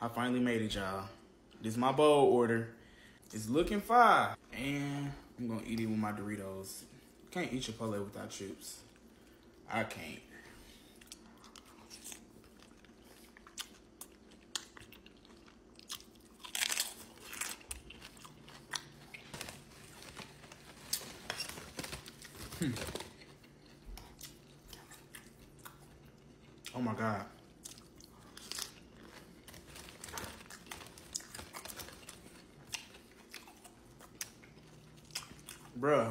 I finally made it, y'all. This is my bowl order. It's looking fine. And I'm gonna eat it with my Doritos. Can't eat Chipotle without chips. I can't. Hmm. Oh my God. Bruh.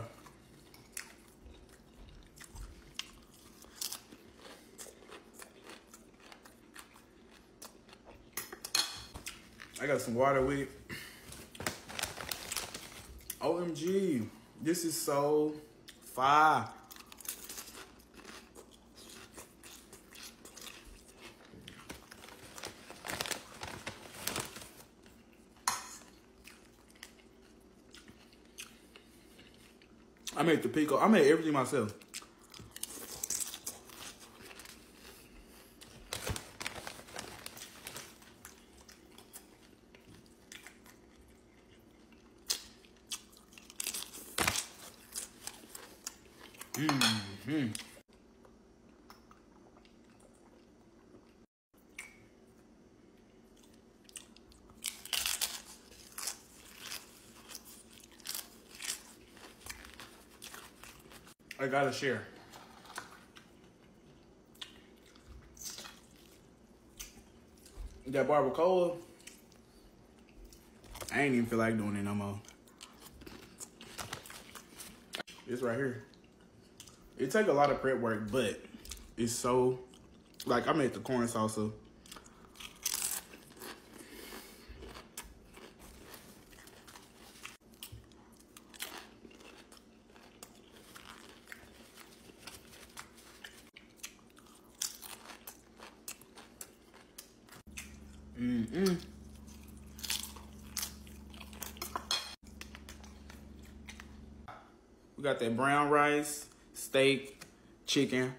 I got some water with it. OMG. This is so fire. I made the pico. I made everything myself. Mm-hmm. I gotta share. That barbacoa, I ain't even feel like doing it no more. It's right here. It take a lot of prep work, but it's so, like I made the corn salsa. Mm-mm. We got that brown rice, steak, chicken,